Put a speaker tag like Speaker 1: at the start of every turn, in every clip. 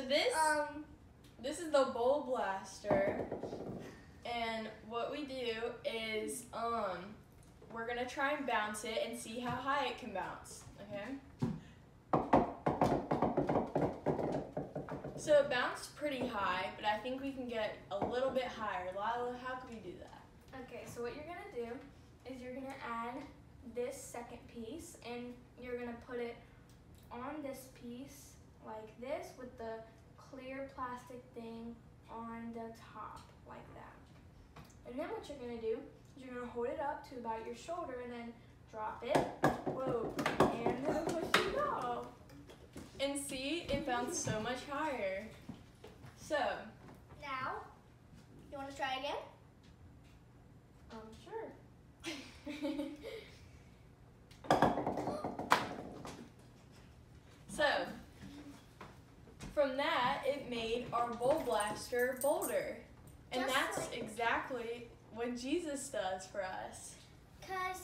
Speaker 1: this
Speaker 2: Um,
Speaker 1: this is the bowl blaster, and what we do is um we're gonna try and bounce it and see how high it can bounce. Okay. So it bounced pretty high, but I think we can get a little bit higher. Lila, how can we do that?
Speaker 2: okay, so what you're gonna do is you're gonna add this second piece and you're gonna put it on this piece like this with the clear plastic thing on the top like that. And then what you're gonna do is you're gonna hold it up to about your shoulder and then drop it. Whoa. And then push it off.
Speaker 1: And see, it bounced so much higher. So,
Speaker 3: Now, you want to try again?
Speaker 2: Um, sure.
Speaker 1: so from that, it made our bowl blaster bolder. And
Speaker 3: Just
Speaker 1: that's
Speaker 3: like-
Speaker 1: exactly what Jesus does for us.
Speaker 3: Because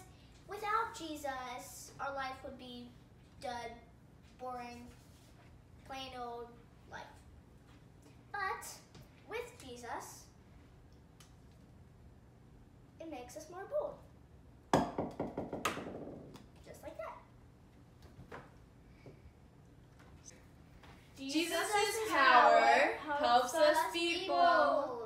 Speaker 3: without Jesus, our life would be dead, boring, plain old life. But with Jesus, it makes us more bold.
Speaker 1: Jesus' power helps us be bold.